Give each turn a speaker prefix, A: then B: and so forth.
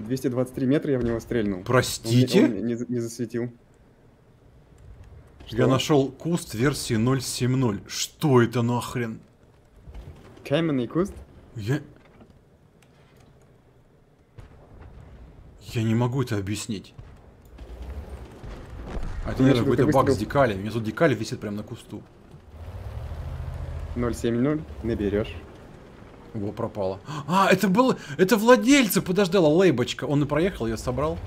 A: 223 метра я в него стрельнул.
B: Простите?
A: Он, он не, не засветил.
B: Что? Я нашел куст версии 0.7.0. Что это нахрен?
A: Каменный куст?
B: Я... Я не могу это объяснить. А это, наверное, какой-то баг с декали. У меня тут декали висит прямо на кусту.
A: 070 наберешь.
B: Во, пропало. А, это был... Это владельцы подождала лейбочка. Он и проехал, я собрал.